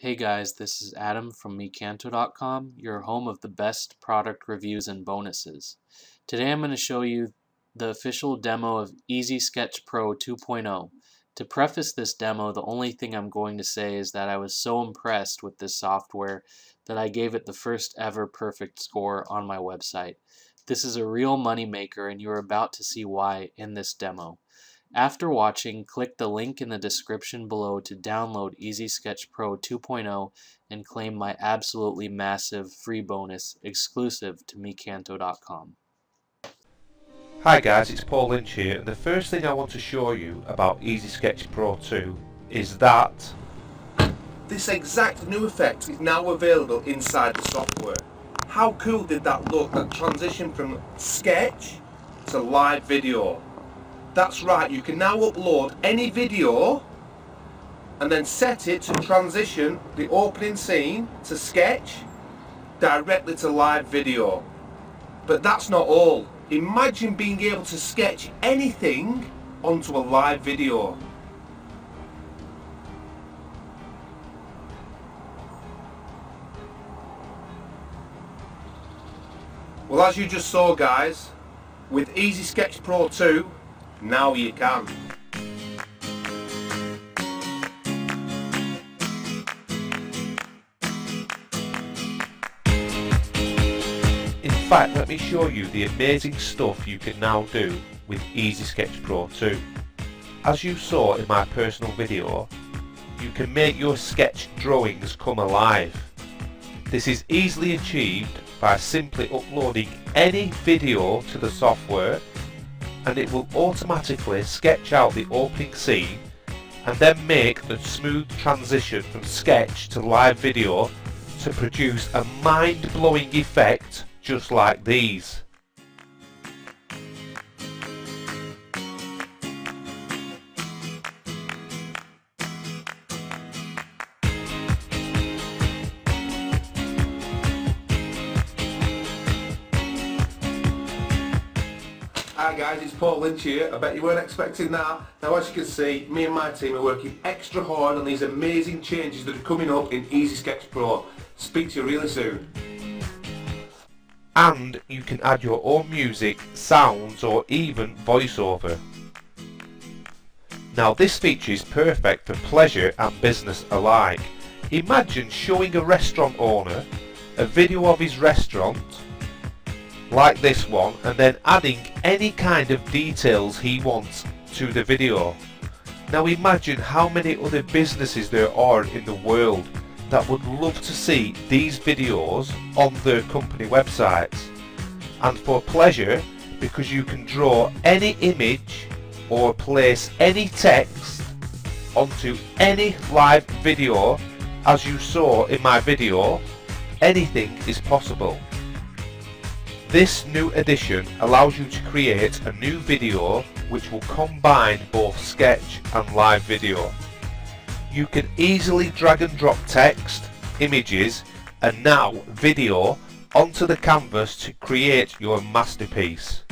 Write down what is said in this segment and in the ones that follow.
Hey guys, this is Adam from Mecanto.com, your home of the best product reviews and bonuses. Today I'm going to show you the official demo of Easy Sketch Pro 2.0. To preface this demo, the only thing I'm going to say is that I was so impressed with this software that I gave it the first ever perfect score on my website. This is a real money maker and you're about to see why in this demo. After watching, click the link in the description below to download Easy Sketch Pro 2.0 and claim my absolutely massive free bonus exclusive to Mecanto.com. Hi guys, it's Paul Lynch here the first thing I want to show you about Easy Sketch Pro 2 is that this exact new effect is now available inside the software. How cool did that look, that transition from sketch to live video? That's right, you can now upload any video and then set it to transition the opening scene to sketch directly to live video. But that's not all. Imagine being able to sketch anything onto a live video. Well as you just saw guys, with Easy Sketch Pro 2 now you can. In fact, let me show you the amazing stuff you can now do with Easy Sketch Pro 2. As you saw in my personal video, you can make your sketch drawings come alive. This is easily achieved by simply uploading any video to the software and it will automatically sketch out the opening scene and then make the smooth transition from sketch to live video to produce a mind-blowing effect just like these. Hi guys, it's Paul Lynch here. I bet you weren't expecting that. Now as you can see, me and my team are working extra hard on these amazing changes that are coming up in Easy Sketch Pro. Speak to you really soon. And you can add your own music, sounds or even voiceover. Now this feature is perfect for pleasure and business alike. Imagine showing a restaurant owner a video of his restaurant like this one and then adding any kind of details he wants to the video. Now imagine how many other businesses there are in the world that would love to see these videos on their company websites. And for pleasure, because you can draw any image or place any text onto any live video as you saw in my video, anything is possible. This new edition allows you to create a new video which will combine both sketch and live video. You can easily drag and drop text, images and now video onto the canvas to create your masterpiece.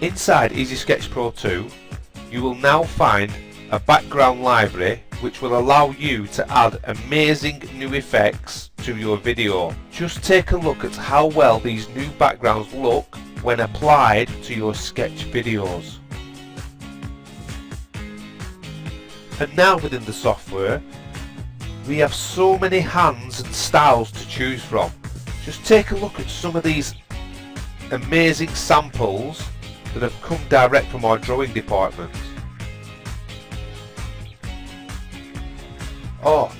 Inside Easy Sketch Pro 2 you will now find a background library which will allow you to add amazing new effects to your video. Just take a look at how well these new backgrounds look when applied to your sketch videos. And now within the software, we have so many hands and styles to choose from. Just take a look at some of these amazing samples that have come direct from our drawing department.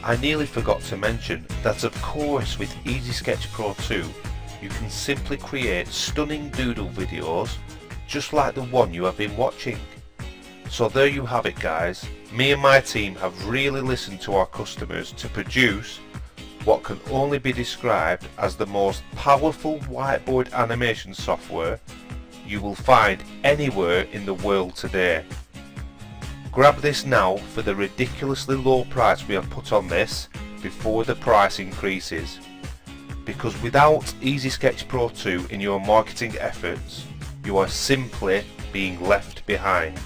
I nearly forgot to mention that of course with Easy Sketch Pro 2 you can simply create stunning doodle videos just like the one you have been watching. So there you have it guys, me and my team have really listened to our customers to produce what can only be described as the most powerful whiteboard animation software you will find anywhere in the world today. Grab this now for the ridiculously low price we have put on this before the price increases. Because without Easy Sketch Pro 2 in your marketing efforts, you are simply being left behind.